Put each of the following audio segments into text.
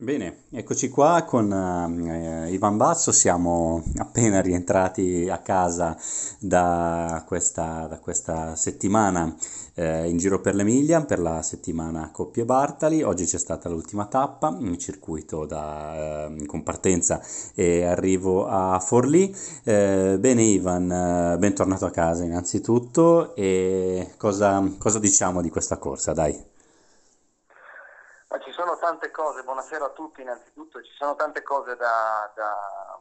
Bene, eccoci qua con eh, Ivan Basso, siamo appena rientrati a casa da questa, da questa settimana eh, in giro per l'Emilia, per la settimana Coppie Bartali, oggi c'è stata l'ultima tappa, in circuito da, eh, con partenza e arrivo a Forlì. Eh, bene Ivan, eh, bentornato a casa innanzitutto e cosa, cosa diciamo di questa corsa, dai? Ma ci sono tante cose, buonasera a tutti innanzitutto, ci sono tante cose da, da,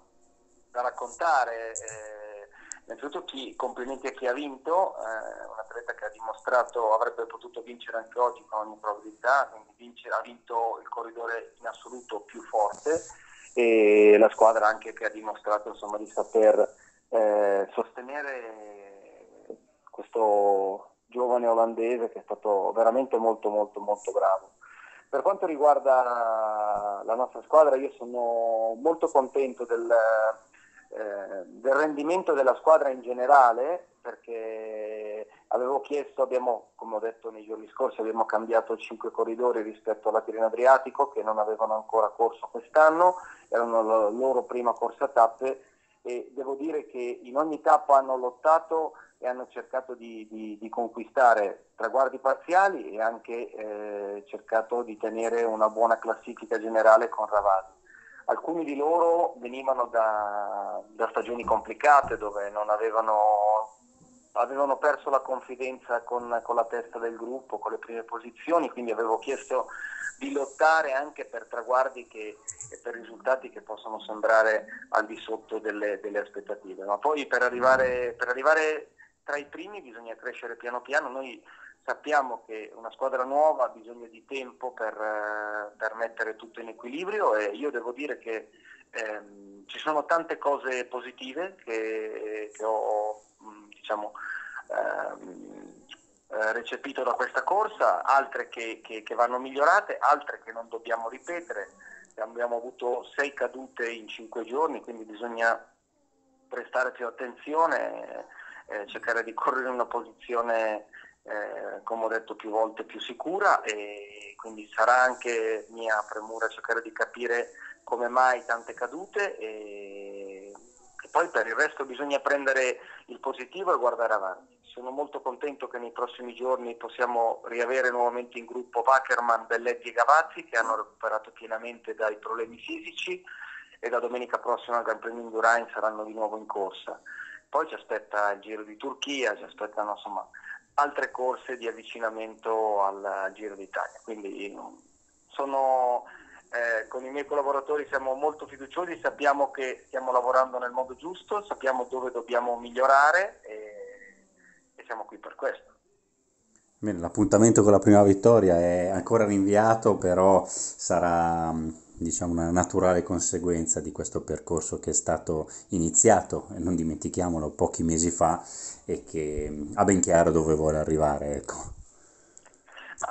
da raccontare. Eh, innanzitutto chi, complimenti a chi ha vinto, eh, un atleta che ha dimostrato avrebbe potuto vincere anche oggi con ogni probabilità, quindi vince, ha vinto il corridore in assoluto più forte e la squadra anche che ha dimostrato insomma, di saper eh, sostenere questo giovane olandese che è stato veramente molto molto molto bravo. Per quanto riguarda la nostra squadra, io sono molto contento del, eh, del rendimento della squadra in generale, perché avevo chiesto, abbiamo, come ho detto nei giorni scorsi, abbiamo cambiato 5 corridori rispetto alla Tirreno Adriatico che non avevano ancora corso quest'anno, erano la loro prima corsa tappe e devo dire che in ogni tappa hanno lottato e hanno cercato di, di, di conquistare traguardi parziali e anche eh, cercato di tenere una buona classifica generale con Ravasi. Alcuni di loro venivano da, da stagioni complicate dove non avevano, avevano perso la confidenza con, con la testa del gruppo, con le prime posizioni, quindi avevo chiesto di lottare anche per traguardi che, e per risultati che possono sembrare al di sotto delle, delle aspettative. Ma poi per arrivare, per arrivare tra i primi bisogna crescere piano piano, noi sappiamo che una squadra nuova ha bisogno di tempo per, per mettere tutto in equilibrio e io devo dire che ehm, ci sono tante cose positive che, che ho diciamo, ehm, eh, recepito da questa corsa, altre che, che, che vanno migliorate, altre che non dobbiamo ripetere. Abbiamo avuto sei cadute in cinque giorni, quindi bisogna prestare più attenzione eh, cercare di correre in una posizione, eh, come ho detto più volte, più sicura e quindi sarà anche mia premura cercare di capire come mai tante cadute e, poi per il resto bisogna prendere il positivo e guardare avanti. Sono molto contento che nei prossimi giorni possiamo riavere nuovamente in gruppo Wackerman, Belletti e Gavazzi che hanno recuperato pienamente dai problemi fisici e da domenica prossima al Gran Premio Indurain saranno di nuovo in corsa. Poi ci aspetta il Giro di Turchia, ci aspettano insomma, altre corse di avvicinamento al Giro d'Italia. Quindi sono, eh, con i miei collaboratori siamo molto fiduciosi, sappiamo che stiamo lavorando nel modo giusto, sappiamo dove dobbiamo migliorare e, e siamo qui per questo. Bene, l'appuntamento con la prima vittoria è ancora rinviato, però sarà diciamo, una naturale conseguenza di questo percorso che è stato iniziato, e non dimentichiamolo, pochi mesi fa e che ha ben chiaro dove vuole arrivare. Ecco.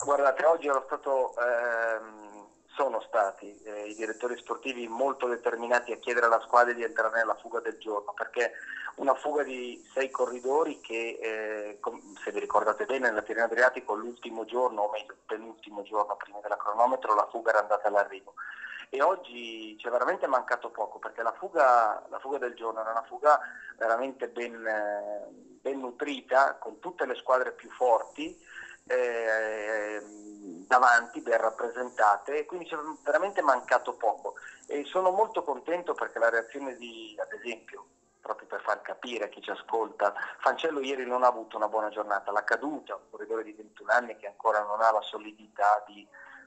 Guardate, oggi ero stato, ehm, sono stati eh, i direttori sportivi molto determinati a chiedere alla squadra di entrare nella fuga del giorno, perché una fuga di sei corridori che, eh, se vi ricordate bene, nella Tirreno Adriatico l'ultimo giorno, o meglio, il penultimo giorno prima della cronometro, la fuga era andata all'arrivo. E oggi ci è veramente mancato poco perché la fuga, la fuga del giorno era una fuga veramente ben, ben, nutrita con tutte le squadre più forti eh, davanti, ben rappresentate e quindi ci è veramente mancato poco. E sono molto contento perché la reazione di, ad esempio, proprio per far capire a chi ci ascolta, Fancello ieri non ha avuto una buona giornata, la caduta, un corridore di 21 anni che ancora non ha la solidità di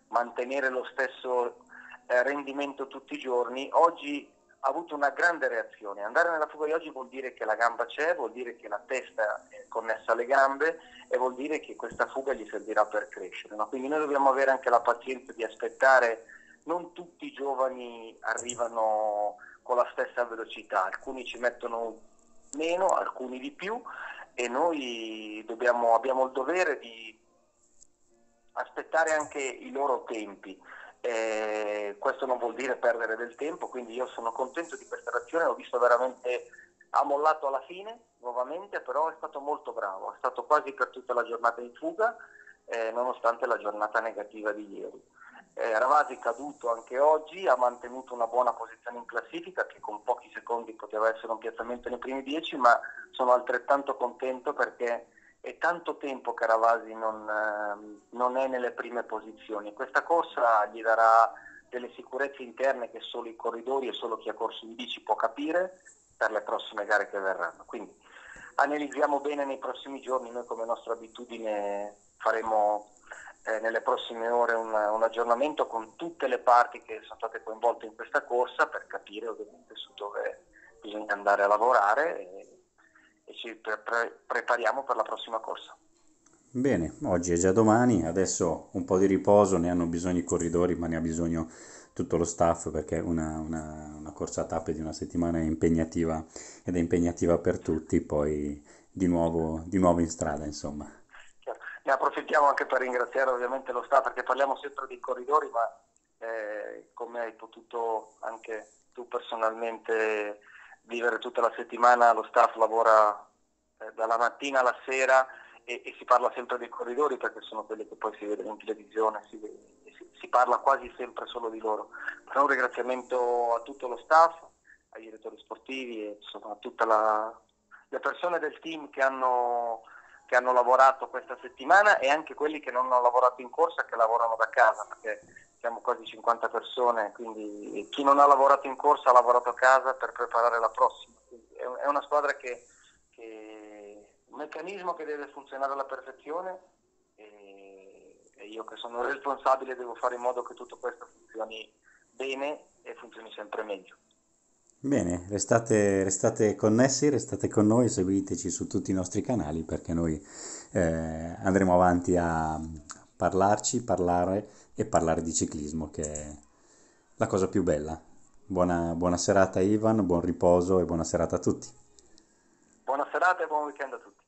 mantenere lo stesso eh, rendimento tutti i giorni, oggi ha avuto una grande reazione. Andare nella fuga di oggi vuol dire che la gamba c'è, vuol dire che la testa è connessa alle gambe e vuol dire che questa fuga gli servirà per crescere. No? Quindi noi dobbiamo avere anche la pazienza di aspettare, non tutti i giovani arrivano con la stessa velocità, alcuni ci mettono meno, alcuni di più e noi dobbiamo, abbiamo il dovere di aspettare anche i loro tempi. Eh, questo non vuol dire perdere del tempo, quindi io sono contento di questa reazione, l'ho visto veramente, ha mollato alla fine nuovamente, però è stato molto bravo, è stato quasi per tutta la giornata in fuga, eh, nonostante la giornata negativa di ieri. Eh, Ravasi caduto anche oggi, ha mantenuto una buona posizione in classifica che con pochi secondi poteva essere un piazzamento nei primi dieci, ma sono altrettanto contento perché è tanto tempo che Ravasi non, eh, non è nelle prime posizioni. Questa corsa gli darà delle sicurezze interne che solo i corridori e solo chi ha corso in bici può capire per le prossime gare che verranno. Quindi analizziamo bene nei prossimi giorni, noi come nostra abitudine faremo eh, nelle prossime ore un, un, aggiornamento con tutte le parti che sono state coinvolte in questa corsa per capire ovviamente su dove bisogna andare a lavorare e, e ci pre- pre- prepariamo per la prossima corsa. Bene, oggi è già domani, adesso un po' di riposo, ne hanno bisogno i corridori, ma ne ha bisogno tutto lo staff perché una, una, una corsa a tappe di una settimana è impegnativa ed è impegnativa per tutti, poi di nuovo, di nuovo in strada, insomma. Ne approfittiamo anche per ringraziare ovviamente lo staff perché parliamo sempre dei corridori, ma eh, come hai potuto anche tu personalmente vivere tutta la settimana, lo staff lavora eh, dalla mattina alla sera e, e, si parla sempre dei corridori perché sono quelli che poi si vedono in televisione, si, si, si parla quasi sempre solo di loro. Però un ringraziamento a tutto lo staff, ai direttori sportivi e insomma, a tutte le persone del team che hanno, che hanno lavorato questa settimana e anche quelli che non hanno lavorato in corsa che lavorano da casa perché siamo quasi 50 persone, quindi chi non ha lavorato in corsa ha lavorato a casa per preparare la prossima. È una squadra che, che un meccanismo che deve funzionare alla perfezione e, e io che sono responsabile devo fare in modo che tutto questo funzioni bene e funzioni sempre meglio. Bene, restate, restate, connessi, restate con noi, seguiteci su tutti i nostri canali perché noi eh, andremo avanti a parlarci, parlare e parlare di ciclismo che è la cosa più bella. Buona, buona serata Ivan, buon riposo e buona serata a tutti. Buona serata e buon weekend a tutti.